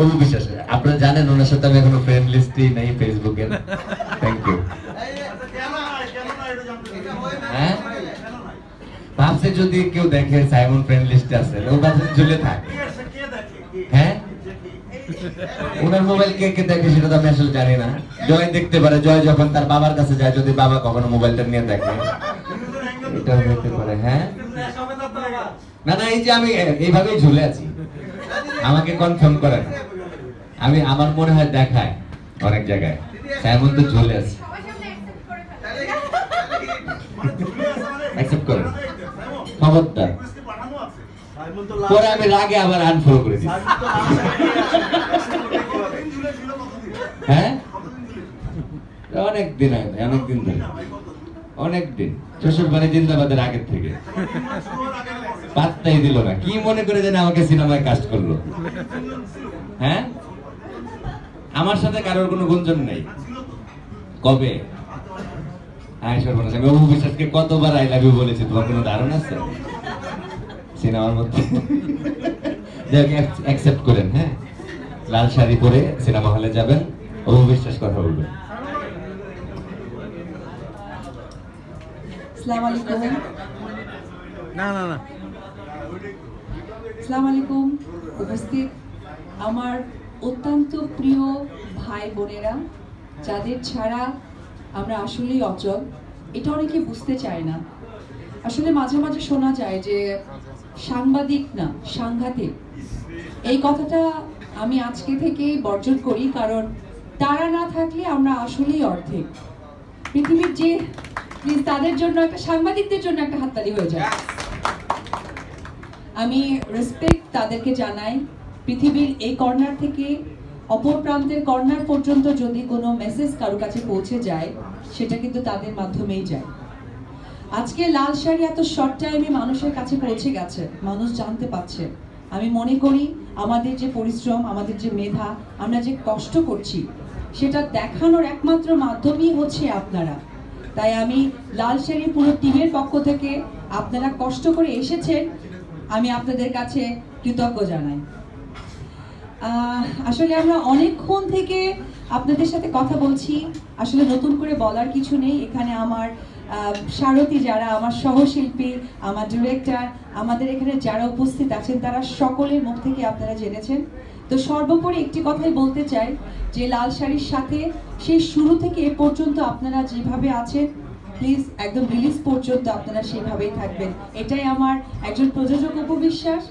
অপু বিশ্বাস আপনারা জানেন ওনার সাথে আমি এখনও ফ্রেন্ড লিস্টই নেই ফেসবুকে থ্যাংক ইউ হ্যাঁ? ভাবছে যদি কেউ দেখে সাইমন ফ্রেন্ড লিস্টে আছে, ও ভাবছে ঝুলে থাক। হ্যাঁ? ওনার মোবাইল কে কে দেখে সেটা তো আমি আসলে জানি না। জয় দেখতে পারে, জয় যখন তার বাবার কাছে যায়, যদি বাবা কখনো মোবাইলটা নিয়ে দেখে। এটা হতে পারে হ্যাঁ? না না, এই যে আমি, এইভাবেই ঝুলে আছি। আমাকে কনফার্ম করে না আমি আমার মনে হয় দেখায় অনেক জায়গায়। সাইমন তো ঝুলে আছে। অ্যাকসেপ্ট খবরদার। পরে আমি রাগে আবার আনফলো করে দিই হ্যাঁ? অনেক দিন আগে অনেক দিন ধরে। অনেক দিন। শ্বশুর বাড়ি জিন্দাবাদের আগের থেকে। পাত্তাই দিল না। কি মনে করে যেন আমাকে সিনেমায় কাস্ট করল? হ্যাঁ? আমার সাথে কারোর কোনো গুঞ্জন নেই। কবে? হ্যাঁ সর্বনাশ আমি অপু বিশ্বাসকে কতবার আই লাভ ইউ বলেছি তোমার কোনো ধারণা আছে? সিনেমার মধ্যে। অ্যাকসেপ্ট করেন হ্যাঁ? লাল শাড়ি পরে সিনেমা হলে যাবেন অপু বিশ্বাস কথা বলবেন না না না। আসসালামু আলাইকুম। উপস্থিত আমার অত্যন্ত প্রিয় ভাই বোনেরা, যাদের ছাড়া আমরা আসলেই অচল, এটা অনেকে বুঝতে চায় না। আসলে মাঝে মাঝে শোনা যায় যে সাংবাদিক না, সাংঘাতিক। এই কথাটা আমি আজকে থেকেই বর্জন করি, কারণ তারা না থাকলে আমরা আসলেই অর্ধেক। পৃথিবীর যে তাদের জন্য একটা, সাংবাদিকদের জন্য একটা হাততালি হয়ে যায়। আমি রেসপেক্ট তাদেরকে জানাই। পৃথিবীর এই কর্নার থেকে অপর প্রান্তের কর্নার পর্যন্ত যদি কোনো মেসেজ কারও কাছে পৌঁছে যায়, সেটা কিন্তু তাদের মাধ্যমেই যায়। আজকে লাল শাড়ি এত শর্ট টাইমে মানুষের কাছে পৌঁছে গেছে, মানুষ জানতে পারছে। আমি মনে করি আমাদের যে পরিশ্রম, আমাদের যে মেধা, আমরা যে কষ্ট করছি, সেটা দেখানোর একমাত্র মাধ্যমই হচ্ছে আপনারা। তাই আমি লাল শাড়ির পুরো টিমের পক্ষ থেকে আপনারা কষ্ট করে এসেছেন আমি আপনাদের কাছে কৃতজ্ঞ জানাই। আসলে আমরা অনেকক্ষণ থেকে আপনাদের সাথে কথা বলছি। আসলে নতুন করে বলার কিছু নেই। এখানে আমার সারথী যারা, আমার সহশিল্পী, আমার ডিরেক্টর আমাদের এখানে যারা উপস্থিত আছেন, তারা সকলের মুখ থেকে আপনারা জেনেছেন। তো সর্বোপরি একটি কথাই বলতে চাই যে, লাল শাড়ির সাথে সেই শুরু থেকে এ পর্যন্ত আপনারা যেভাবে আছেন প্লিজ একদম রিলিজ পর্যন্ত আপনারা সেভাবেই থাকবেন। এটাই আমার একজন প্রযোজক উপবিশ্বাস,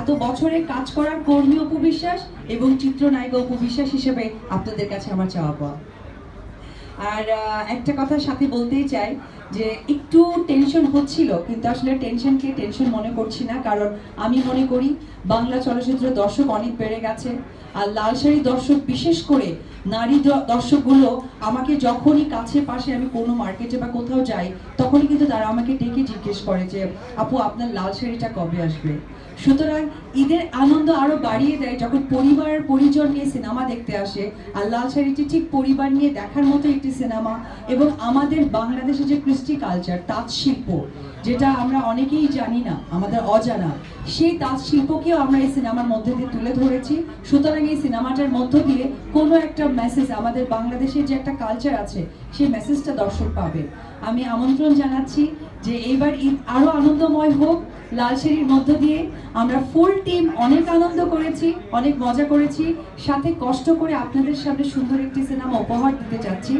এত বছরে কাজ করার কর্মী উপবিশ্বাস এবং চিত্রনায়িকা উপবিশ্বাস হিসেবে আপনাদের কাছে আমার চাওয়া পাওয়া। আর একটা কথা সাথে বলতেই চাই যে একটু টেনশন হচ্ছিল, কিন্তু আসলে টেনশনকে টেনশন মনে করছি না, কারণ আমি মনে করি বাংলা চলচ্চিত্র দর্শক অনেক বেড়ে গেছে। আর লাল শাড়ি দর্শক বিশেষ করে নারী দর্শকগুলো আমাকে যখনই কাছে পাশে আমি কোনো মার্কেটে বা কোথাও যাই, তখনই কিন্তু তারা আমাকে ডেকে জিজ্ঞেস করে যে, আপু, আপনার লাল শাড়িটা কবে আসবে? সুতরাং ঈদের আনন্দ আরও বাড়িয়ে দেয় যখন পরিবার পরিজন নিয়ে সিনেমা দেখতে আসে, আর লাল শাড়িটি ঠিক পরিবার নিয়ে দেখার মতো একটি সিনেমা। এবং আমাদের বাংলাদেশে যে কৃষ্টি কালচার তাঁত শিল্প, যেটা আমরা অনেকেই জানি না, আমাদের অজানা। সেই তাঁত শিল্পকেও আমরা এই সিনেমার মধ্যে দিয়ে তুলে ধরেছি। সুতরাং এই সিনেমাটার মধ্য দিয়ে কোনো একটা মেসেজ আমাদের বাংলাদেশের যে একটা কালচার আছে, সেই মেসেজটা দর্শক পাবে। আমি আমন্ত্রণ জানাচ্ছি যে এইবার ঈদ আরও আনন্দময় হোক লাল শাড়ির মধ্য দিয়ে আমরা ফুল টিম অনেক আনন্দ করেছি অনেক মজা করেছি সাথে কষ্ট করে আপনাদের সামনে সুন্দর একটি সিনেমা উপহার দিতে চাচ্ছি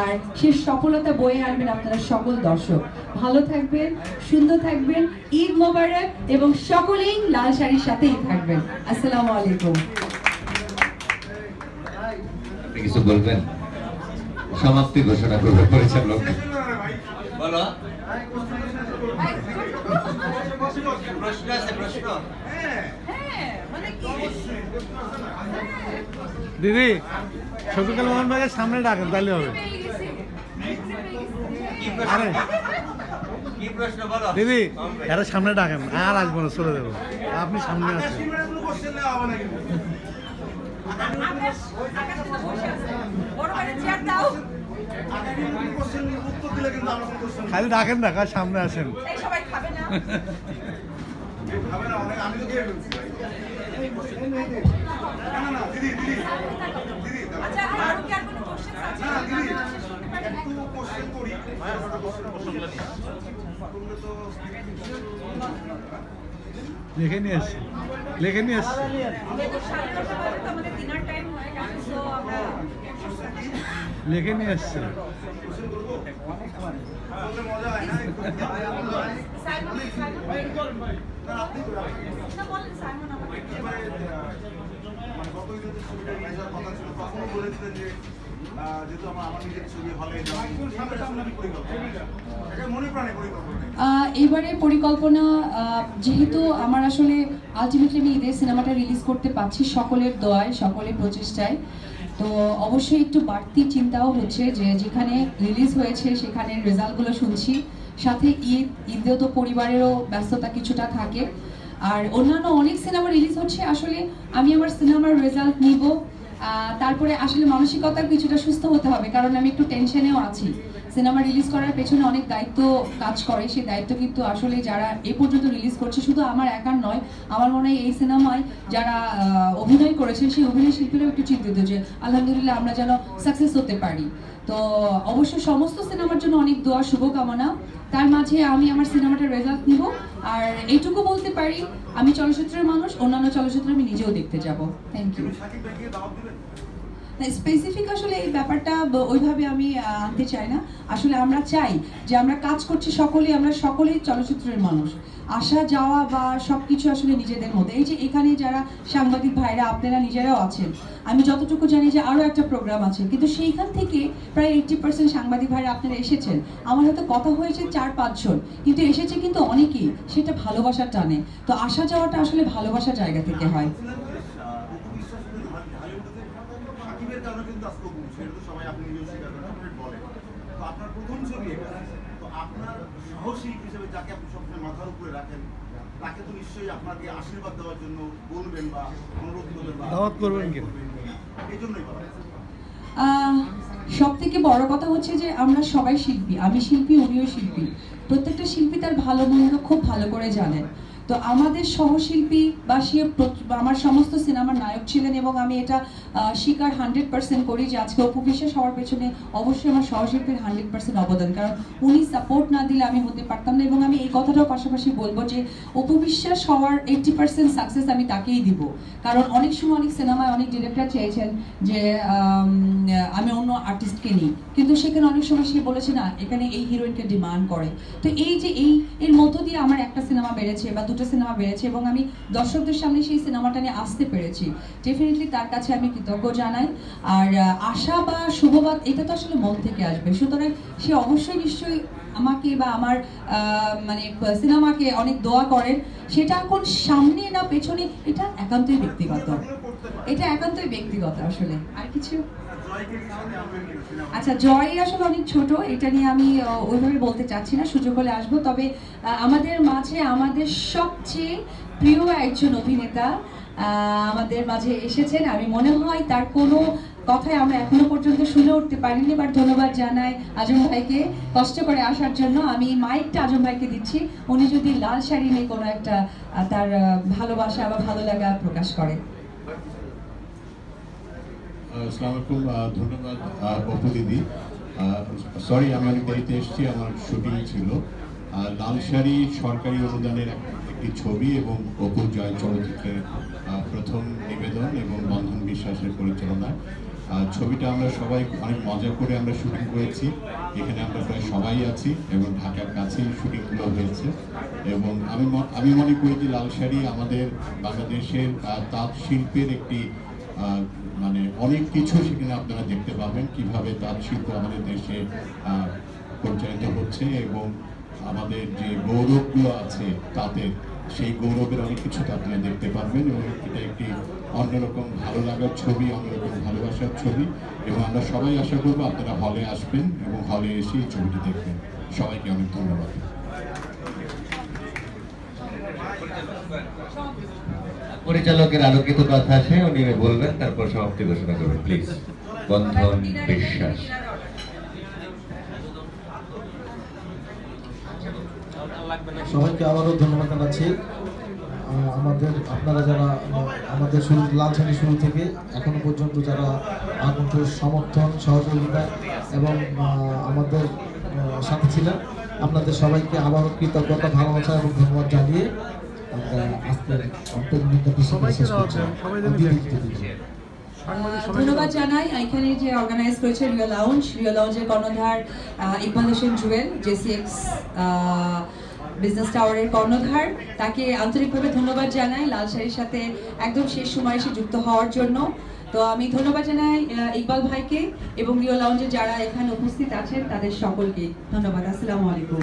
আর সে সফলতা বয়ে আনবেন আপনারা সকল দর্শক। ভালো থাকবেন সুন্দর থাকবেন ঈদ মোবারক এবং সকলেই লাল শাড়ির সাথেই থাকবেন। আসসালামু আলাইকুম। কিছু বলবেন? সমাপ্তি ঘোষণা করবে পরিচালক। বলো। প্রশ্ন আছে প্রশ্ন। দিদি শফিকুল মোহন ভাইয়ের সামনে ডাকেন তাহলে হবে। আরে। কি প্রশ্ন বলো? দিদি এরা সামনে ডাকেন আর আসব না চলে যাব। আপনি সামনে আসেন। খালি ডাকেন না কার সামনে আসেন। না। লিখে নিয়ে এসছি লিখে নিয়ে আমরা লিখে নিয়ে এসছে মজা হয় না এবারে, মানে পরিকল্পনা? মনে যেহেতু আমার আসলে আলটিমেটলি আমি ঈদের সিনেমাটা রিলিজ করতে পারছি সকলের দোয়ায় সকলের প্রচেষ্টায় তো অবশ্যই একটু বাড়তি চিন্তাও হচ্ছে যে যেখানে রিলিজ হয়েছে সেখানে রেজাল্টগুলো শুনছি। সাথে ঈদ, ঈদেও তো পরিবারেরও ব্যস্ততা কিছুটা থাকে। আর অন্যান্য অনেক সিনেমা রিলিজ হচ্ছে। আসলে আমি আমার সিনেমার রেজাল্ট নিব। তারপরে আসলে মানসিকতা কিছুটা সুস্থ হতে হবে, কারণ আমি একটু টেনশনেও আছি। সিনেমা রিলিজ করার পেছনে অনেক দায়িত্ব কাজ করে। সেই দায়িত্ব কিন্তু আসলে যারা এ পর্যন্ত রিলিজ করছে, শুধু আমার একার নয়, আমার মনে হয় এই সিনেমায় যারা অভিনয় করেছেন, সেই অভিনয় শিল্পীরাও একটু চিন্তিত যে, আলহামদুলিল্লাহ আমরা যেন সাকসেস হতে পারি। তো অবশ্য সমস্ত সিনেমার জন্য অনেক দোয়া, শুভকামনা। তার মাঝে আমি আমার সিনেমাটার রেজাল্ট নিব। আর এইটুকু বলতে পারি, আমি চলচ্চিত্রের মানুষ, অন্যান্য চলচ্চিত্র আমি নিজেও দেখতে যাব। থ্যাংক ইউ স্পেসিফিক আসলে এই ব্যাপারটা ওইভাবে আমি আনতে চাই না। আসলে আমরা চাই যে আমরা কাজ করছি সকলেই, আমরা সকলেই চলচ্চিত্রের মানুষ। আসা, যাওয়া বা সবকিছু আসলে নিজেদের মধ্যে। এই যে এখানে যারা সাংবাদিক ভাইরা, আপনারা নিজেরাও আছেন। আমি যতটুকু জানি যে আরও একটা প্রোগ্রাম আছে। কিন্তু সেইখান থেকে প্রায় এইটটি পার্সেন্ট সাংবাদিক ভাইরা আপনারা এসেছেন। আমার হয়তো কথা হয়েছে চার, পাঁচজন। কিন্তু এসেছে কিন্তু অনেকেই। সেটা ভালোবাসার টানে। তো আসা যাওয়াটা আসলে ভালোবাসার জায়গা থেকে হয় বলছিলেন যে, আহ, অপু বিশ্বাস কিন্তু হল- হলিউডে সাকিবের কারণে কিন্তু আজকে সেটা তো সবাই আপনি নিজেও স্বীকার করেন বলেন তো আপনার প্রথম ছবি এটা। তো আপনার সহশিল্পী হিসেবে যাকে আপনি সবসময় মাথার উপরে রাখেন তাকে তো নিশ্চয়ই আপনাকে আশীর্বাদ দেওয়ার জন্য বলবেন বা অনুরোধ করবেন বা দাওয়াত করবেন কিনা? এই জন্যই বলা সব থেকে বড় কথা হচ্ছে যে আমরা সবাই শিল্পী। আমি শিল্পী উনিও শিল্পী। প্রত্যেকটা শিল্পী তার ভালো মন্দ খুব ভালো করে জানেন। তো আমাদের সহশিল্পী বা সে আমার সমস্ত সিনেমার নায়ক ছিলেন এবং আমি এটা স্বীকার হান্ড্রেড পার্সেন্ট করি যে আজকে অপু বিশ্বাস হওয়ার পেছনে অবশ্যই আমার সহশিল্পীর হান্ড্রেড পার্সেন্ট অবদান। কারণ উনি সাপোর্ট না দিলে আমি হতে পারতাম না এবং আমি এই কথাটাও পাশাপাশি বলব যে অপু বিশ্বাস হওয়ার এইটটি পার্সেন্ট সাকসেস আমি তাকেই দিব। কারণ অনেক সময় অনেক সিনেমায় অনেক ডিরেক্টর চেয়েছেন যে, আমি অন্য আর্টিস্টকে নিই। কিন্তু সেখানে অনেক সময় সে বলেছে, না, এখানে এই হিরোইনকে ডিমান্ড করে। তো এই যে এই, এর মধ্য দিয়ে আমার একটা সিনেমা বেড়েছে বা দুটো সিনেমা বেড়েছে এবং আমি দর্শকদের সামনে সেই সিনেমাটা নিয়ে আসতে পেরেছি। ডেফিনেটলি তার কাছে আমি কৃতজ্ঞ জানাই। আর আশা বা শুভবাদ, এটা তো আসলে মন থেকে আসবে। সুতরাং সে অবশ্যই নিশ্চয়ই আমাকে বা আমার মানে সিনেমাকে অনেক দোয়া করেন। সেটা এখন সামনে না পেছনে, এটা একান্তই ব্যক্তিগত। এটা একান্তই ব্যক্তিগত আসলে। আর কিছু? আচ্ছা জয় আসলে অনেক ছোট, এটা নিয়ে আমি ওইভাবে বলতে চাচ্ছি না, সুযোগ হলে আসব। তবে আমাদের মাঝে আমাদের সবচেয়ে প্রিয় একজন অভিনেতা আমাদের মাঝে এসেছেন। আমি মনে হয় তার কোনো কথাই আমরা এখনও পর্যন্ত শুনে উঠতে পারিনি, বাট ধন্যবাদ জানাই আজম ভাইকে কষ্ট করে আসার জন্য। আমি মাইকটা আজম ভাইকে দিচ্ছি। উনি যদি লাল শাড়ি নিয়ে কোনো একটা তার ভালোবাসা বা ভালো লাগা প্রকাশ করে। আসসালামু ধন্যবাদ অপু দিদি। সরি আমি অনেক দেরিতে এসেছি আমার শুটিং ছিল। লাল শাড়ি সরকারি অনুদানের একটি ছবি এবং অপু জয় চলচ্চিত্রের প্রথম নিবেদন এবং বন্ধন বিশ্বাসের পরিচালনায় আহ, ছবিটা আমরা সবাই অনেক মজা করে আমরা শুটিং করেছি। এখানে আমরা প্রায় সবাই আছি এবং ঢাকার কাছেই শুটিংগুলো হয়েছে। এবং আমি আমি মনে করি যে লাল শাড়ি আমাদের বাংলাদেশের তাঁত শিল্পের একটি মানে অনেক কিছু সেখানে আপনারা দেখতে পাবেন কীভাবে তাঁত শিল্প আমাদের দেশে পরিচালিত হচ্ছে এবং আমাদের যে গৌরবগুলো আছে তাদের সেই গৌরবের অনেক কিছু আপনারা দেখতে পারবেন এবং এটা একটি অন্যরকম ভালো লাগার ছবি, অন্যরকম ভালোবাসার ছবি এবং আমরা সবাই আশা করব আপনারা হলে আসবেন এবং হলে এসে এই ছবিটি দেখবেন। সবাইকে অনেক ধন্যবাদ। পরিচালকের আরও কিছু কথা আছে, উনি বলবেন, তারপর সমাপ্তি ঘোষণা করবেন। প্লিজ বন্ধন বিশ্বাস। সবাইকে আবারও ধন্যবাদ জানাচ্ছি। আমাদের, আপনারা যারা, আমাদের শুরু লালছানি শুরু থেকে এখনও পর্যন্ত যারা আমাদের সমর্থন, সহযোগিতা এবং আমাদের সাথে ছিলেন, আপনাদের সবাইকে আবারও কৃতজ্ঞতা, ভালোবাসা এবং ধন্যবাদ জানিয়ে আমরা আজকের করছি ধন্যবাদ জানাই। এখানে যে অর্গানাইজ করেছে রিও লাউঞ্জ রিও লাউঞ্জের কর্ণধার ইকবাল হোসেন জুয়েল জেসিএক্স বিজনেস টাওয়ারের কর্ণধার। তাকে আন্তরিকভাবে ধন্যবাদ জানাই। লাল শাড়ির সাথে একদম শেষ সময় এসে যুক্ত হওয়ার জন্য। তো আমি ধন্যবাদ জানাই আহ, ইকবাল ভাইকে এবং রিও লাউঞ্জে যারা এখানে উপস্থিত আছেন তাদের সকলকে। ধন্যবাদ। আসসালামু আলাইকুম।